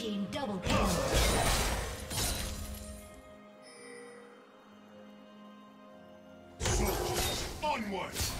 team double kill. Onward!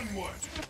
Onward!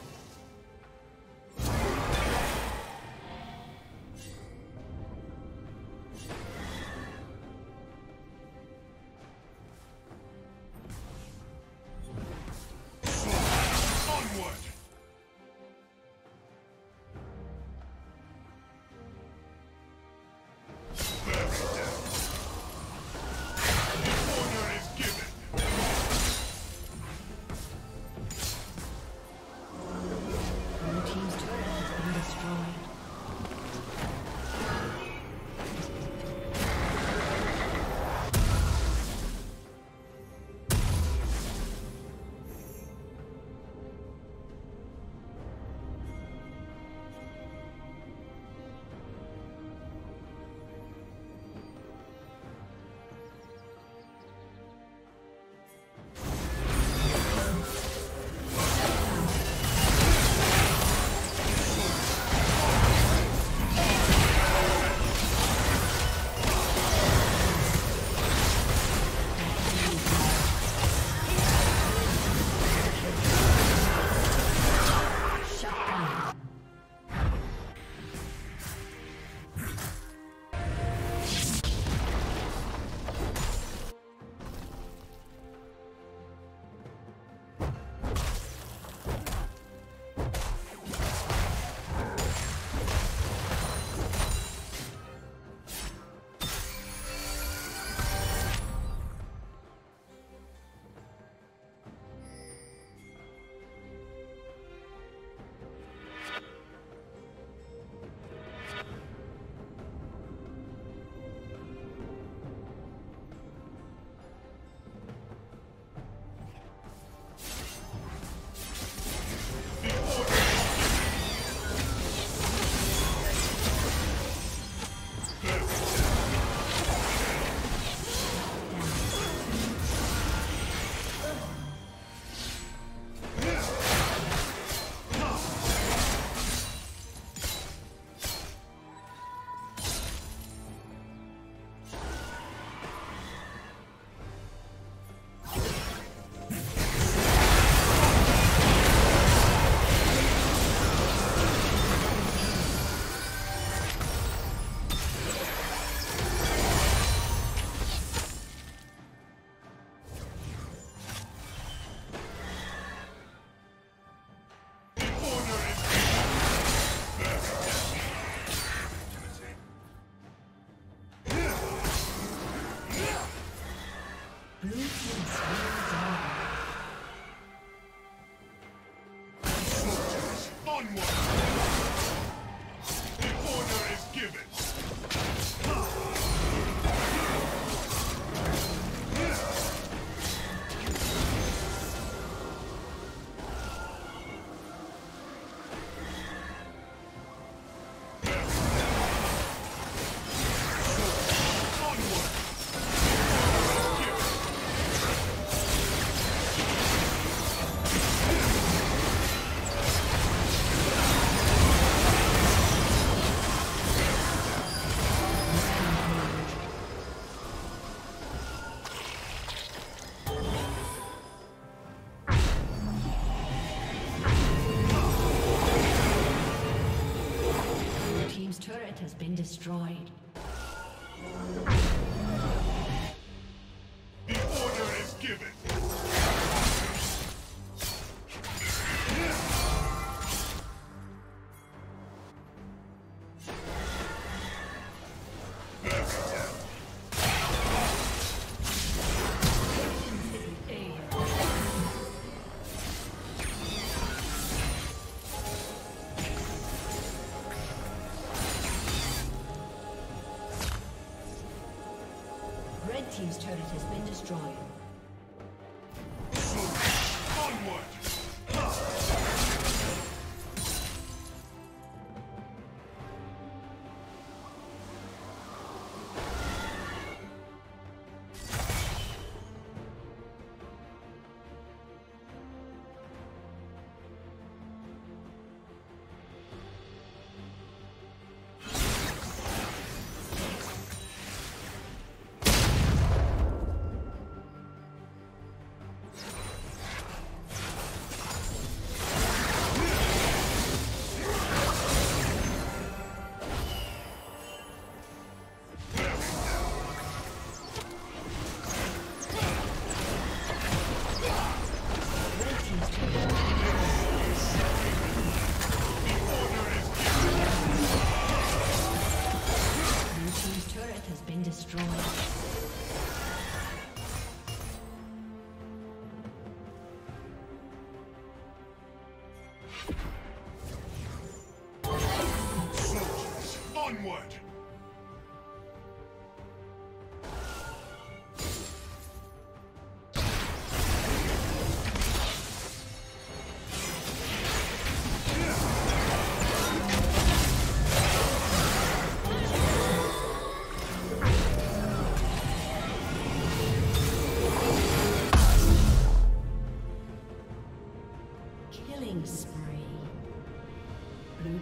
been destroyed. destroyed.